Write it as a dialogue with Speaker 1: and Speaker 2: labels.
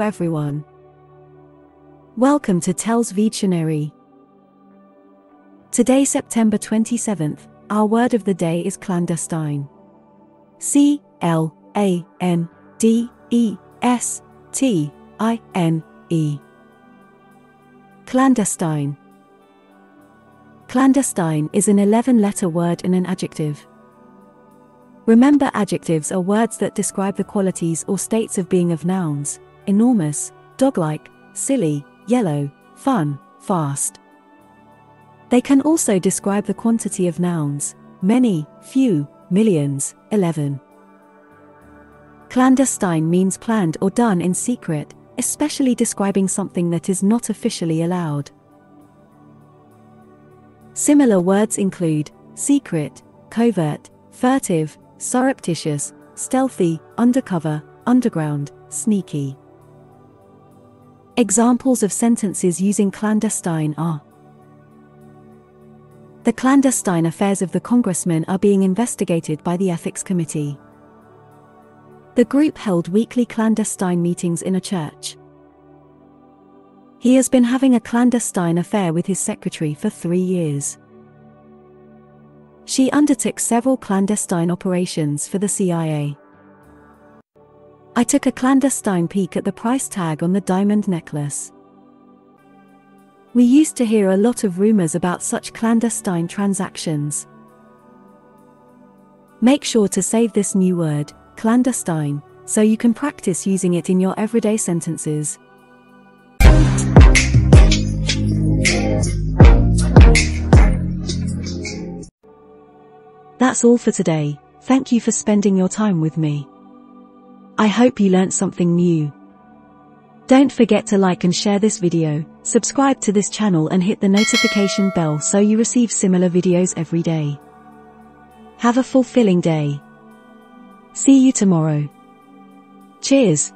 Speaker 1: everyone. Welcome to TELLS Videtionary. Today, September 27th, our word of the day is clandestine. C L A N D E S T I N E. Clandestine. Clandestine is an 11 letter word and an adjective. Remember, adjectives are words that describe the qualities or states of being of nouns enormous, dog-like, silly, yellow, fun, fast. They can also describe the quantity of nouns many, few, millions, 11. Clandestine means planned or done in secret, especially describing something that is not officially allowed. Similar words include secret, covert, furtive, surreptitious, stealthy, undercover, underground, sneaky. Examples of sentences using clandestine are The clandestine affairs of the congressman are being investigated by the Ethics Committee. The group held weekly clandestine meetings in a church. He has been having a clandestine affair with his secretary for three years. She undertook several clandestine operations for the CIA. I took a clandestine peek at the price tag on the diamond necklace. We used to hear a lot of rumors about such clandestine transactions. Make sure to save this new word, clandestine, so you can practice using it in your everyday sentences. That's all for today, thank you for spending your time with me. I hope you learnt something new. Don't forget to like and share this video, subscribe to this channel and hit the notification bell so you receive similar videos every day. Have a fulfilling day. See you tomorrow. Cheers.